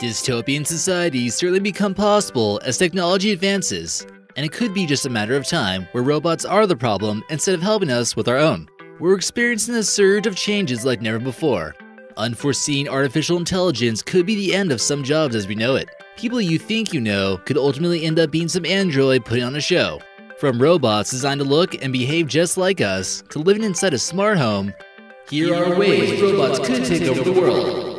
Dystopian societies certainly become possible as technology advances, and it could be just a matter of time where robots are the problem instead of helping us with our own. We're experiencing a surge of changes like never before. Unforeseen artificial intelligence could be the end of some jobs as we know it. People you think you know could ultimately end up being some android putting on a show. From robots designed to look and behave just like us, to living inside a smart home, here are ways robots could take over the world.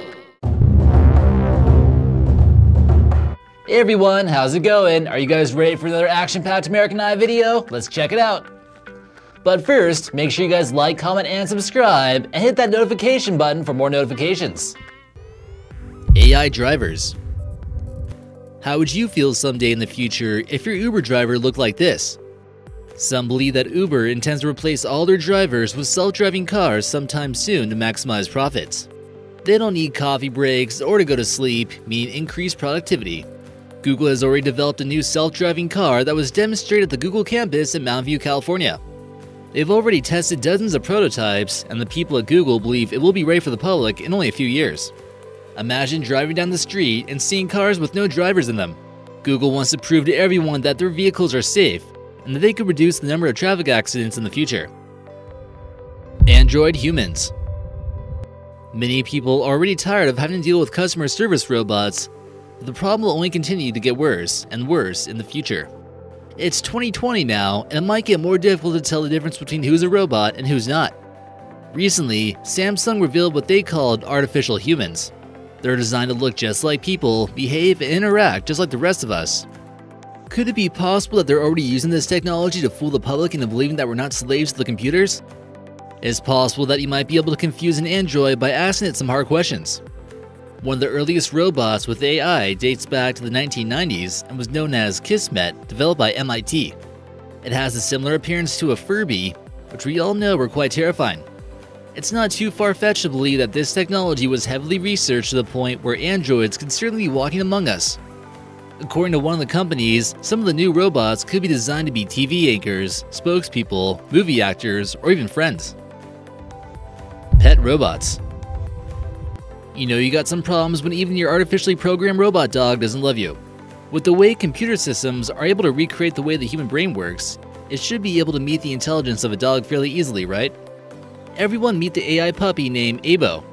Hey everyone, how's it going? Are you guys ready for another action-packed American Eye video? Let's check it out. But first, make sure you guys like, comment, and subscribe, and hit that notification button for more notifications. AI drivers. How would you feel someday in the future if your Uber driver looked like this? Some believe that Uber intends to replace all their drivers with self-driving cars sometime soon to maximize profits. They don't need coffee breaks or to go to sleep, meaning increased productivity. Google has already developed a new self-driving car that was demonstrated at the Google campus in Mountain View, California. They've already tested dozens of prototypes, and the people at Google believe it will be ready for the public in only a few years. Imagine driving down the street and seeing cars with no drivers in them. Google wants to prove to everyone that their vehicles are safe and that they could reduce the number of traffic accidents in the future. Android humans. Many people are already tired of having to deal with customer service robots, the problem will only continue to get worse and worse in the future. It's 2020 now, and it might get more difficult to tell the difference between who's a robot and who's not. Recently, Samsung revealed what they called artificial humans. They're designed to look just like people, behave, and interact just like the rest of us. Could it be possible that they're already using this technology to fool the public into believing that we're not slaves to the computers? It's possible that you might be able to confuse an android by asking it some hard questions. One of the earliest robots with AI dates back to the 1990s and was known as Kismet, developed by MIT. It has a similar appearance to a Furby, which we all know were quite terrifying. It's not too far-fetched to believe that this technology was heavily researched to the point where androids could certainly be walking among us. According to one of the companies, some of the new robots could be designed to be TV anchors, spokespeople, movie actors, or even friends. Pet robots. You know you got some problems when even your artificially programmed robot dog doesn't love you. With the way computer systems are able to recreate the way the human brain works, it should be able to meet the intelligence of a dog fairly easily, right? Everyone meet the AI puppy named Aibo.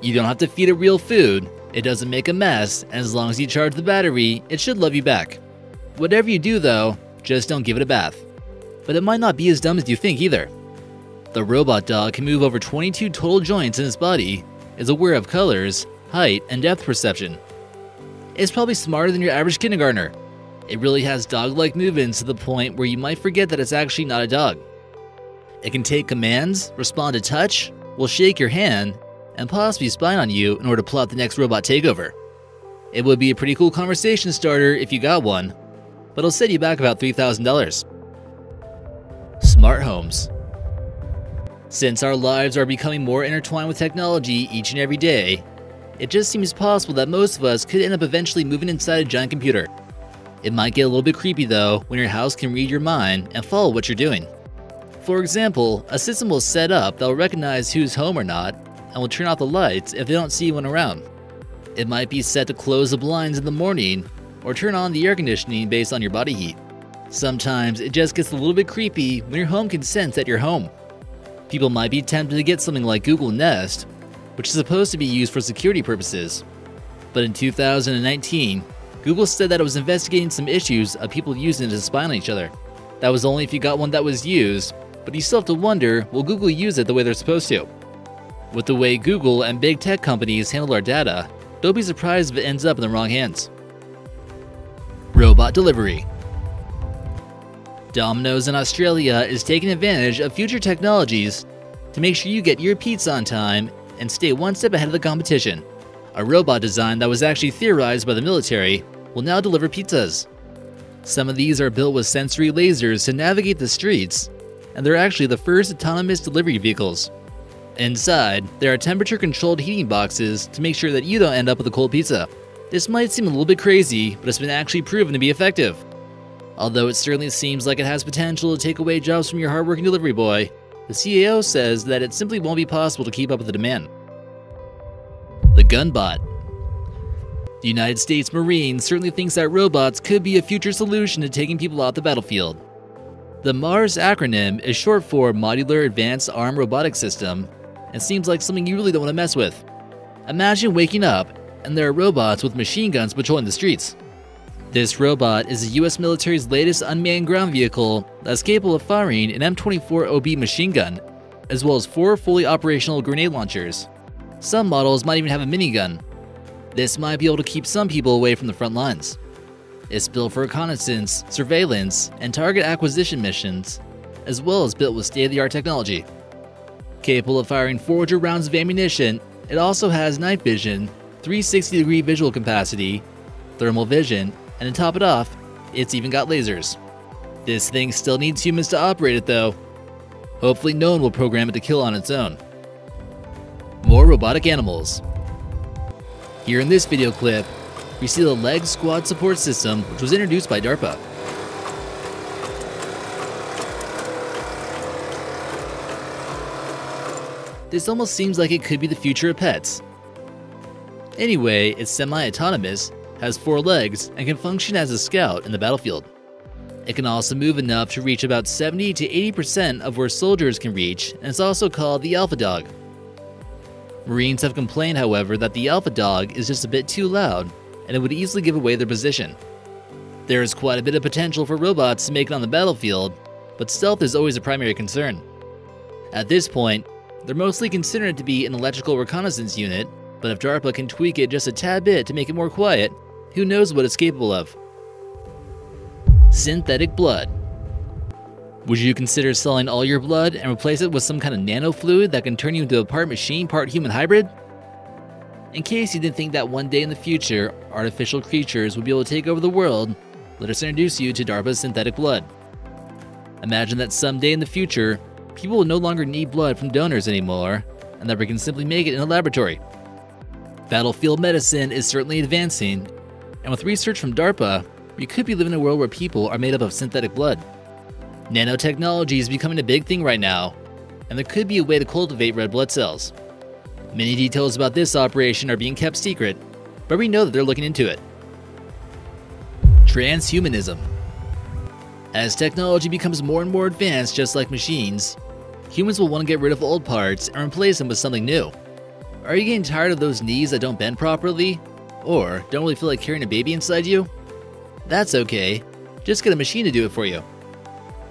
You don't have to feed it real food, it doesn't make a mess, and as long as you charge the battery, it should love you back. Whatever you do though, just don't give it a bath. But it might not be as dumb as you think either. The robot dog can move over 22 total joints in its body, is aware of colors, height, and depth perception. It's probably smarter than your average kindergartner. It really has dog-like movements to the point where you might forget that it's actually not a dog. It can take commands, respond to touch, will shake your hand, and possibly spy on you in order to plot the next robot takeover. It would be a pretty cool conversation starter if you got one, but it'll set you back about $3,000. Smart homes. Since our lives are becoming more intertwined with technology each and every day, it just seems possible that most of us could end up eventually moving inside a giant computer. It might get a little bit creepy though when your house can read your mind and follow what you're doing. For example, a system will set up that will recognize who's home or not and will turn off the lights if they don't see anyone around. It might be set to close the blinds in the morning or turn on the air conditioning based on your body heat. Sometimes it just gets a little bit creepy when your home can sense that you're home. People might be tempted to get something like Google Nest, which is supposed to be used for security purposes. But in 2019, Google said that it was investigating some issues of people using it to spy on each other. That was only if you got one that was used, but you still have to wonder will Google use it the way they're supposed to? With the way Google and big tech companies handle our data, don't be surprised if it ends up in the wrong hands. Robot Delivery Domino's in Australia is taking advantage of future technologies to make sure you get your pizza on time and stay one step ahead of the competition. A robot design that was actually theorized by the military will now deliver pizzas. Some of these are built with sensory lasers to navigate the streets, and they're actually the first autonomous delivery vehicles. Inside, there are temperature controlled heating boxes to make sure that you don't end up with a cold pizza. This might seem a little bit crazy, but it's been actually proven to be effective. Although it certainly seems like it has potential to take away jobs from your hardworking delivery boy, the CEO says that it simply won't be possible to keep up with the demand. The Gunbot The United States Marines certainly thinks that robots could be a future solution to taking people off the battlefield. The MAARS acronym is short for Modular Advanced Arm Robotic System and seems like something you really don't want to mess with. Imagine waking up and there are robots with machine guns patrolling the streets. This robot is the US military's latest unmanned ground vehicle that's capable of firing an M240B machine gun, as well as four fully operational grenade launchers. Some models might even have a minigun, this might be able to keep some people away from the front lines. It's built for reconnaissance, surveillance, and target acquisition missions, as well as built with state-of-the-art technology. Capable of firing 400 rounds of ammunition, it also has night vision, 360-degree visual capacity, thermal vision, and to top it off, it's even got lasers. This thing still needs humans to operate it though. Hopefully no one will program it to kill on its own. More robotic animals. Here in this video clip, we see the Leg Squad support system which was introduced by DARPA. This almost seems like it could be the future of pets. Anyway, it's semi-autonomous, has four legs, and can function as a scout in the battlefield. It can also move enough to reach about 70 to 80% of where soldiers can reach, and it's also called the Alpha Dog. Marines have complained, however, that the Alpha Dog is just a bit too loud and it would easily give away their position. There is quite a bit of potential for robots to make it on the battlefield, but stealth is always a primary concern. At this point, they're mostly considered to be an electrical reconnaissance unit, but if DARPA can tweak it just a tad bit to make it more quiet, who knows what it's capable of. Synthetic blood. Would you consider selling all your blood and replace it with some kind of nano fluid that can turn you into a part machine, part human hybrid? In case you didn't think that one day in the future, artificial creatures would be able to take over the world, let us introduce you to DARPA's synthetic blood. Imagine that someday in the future, people will no longer need blood from donors anymore, and that we can simply make it in a laboratory. Battlefield medicine is certainly advancing, and with research from DARPA, we could be living in a world where people are made up of synthetic blood. Nanotechnology is becoming a big thing right now, and there could be a way to cultivate red blood cells. Many details about this operation are being kept secret, but we know that they're looking into it. Transhumanism As technology becomes more and more advanced, just like machines, humans will want to get rid of old parts and replace them with something new. Are you getting tired of those knees that don't bend properly? Or don't really feel like carrying a baby inside you? That's okay, just get a machine to do it for you.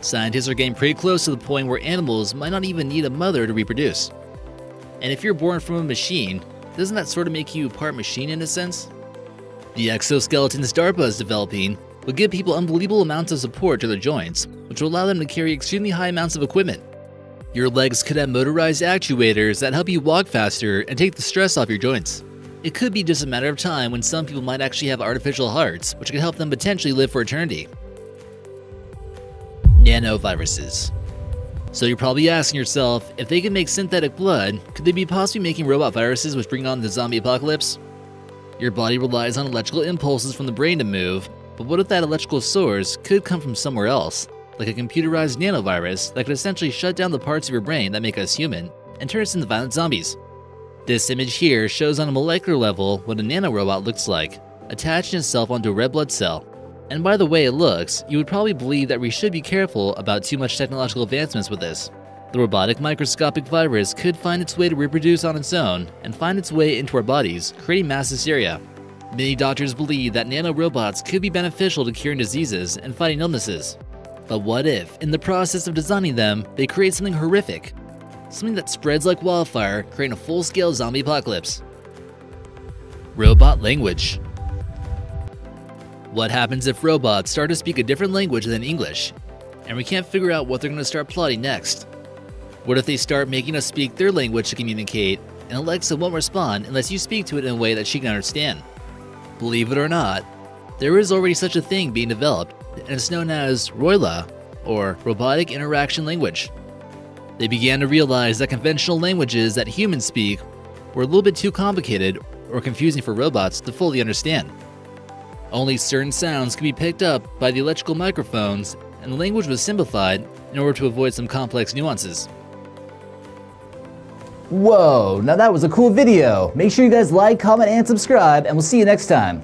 Scientists are getting pretty close to the point where animals might not even need a mother to reproduce. And if you're born from a machine, doesn't that sort of make you part machine in a sense? The exoskeletons DARPA is developing will give people unbelievable amounts of support to their joints, which will allow them to carry extremely high amounts of equipment. Your legs could have motorized actuators that help you walk faster and take the stress off your joints. It could be just a matter of time when some people might actually have artificial hearts, which could help them potentially live for eternity nanoviruses. So you're probably asking yourself, if they can make synthetic blood, could they be possibly making robot viruses which bring on the zombie apocalypse? Your body relies on electrical impulses from the brain to move, but what if that electrical source could come from somewhere else, like a computerized nanovirus that could essentially shut down the parts of your brain that make us human and turn us into violent zombies? This image here shows on a molecular level what a nanorobot looks like, attaching itself onto a red blood cell and by the way it looks, you would probably believe that we should be careful about too much technological advancements with this. The robotic microscopic virus could find its way to reproduce on its own and find its way into our bodies, creating mass hysteria. Many doctors believe that nanorobots could be beneficial to curing diseases and fighting illnesses. But what if, in the process of designing them, they create something horrific? Something that spreads like wildfire, creating a full scale zombie apocalypse. Robot Language what happens if robots start to speak a different language than English, and we can't figure out what they're going to start plotting next? What if they start making us speak their language to communicate, and Alexa won't respond unless you speak to it in a way that she can understand? Believe it or not, there is already such a thing being developed, and it's known as ROILA, or Robotic Interaction Language. They began to realize that conventional languages that humans speak were a little bit too complicated or confusing for robots to fully understand. Only certain sounds could be picked up by the electrical microphones, and the language was simplified in order to avoid some complex nuances. Whoa, now that was a cool video. Make sure you guys like, comment, and subscribe, and we'll see you next time.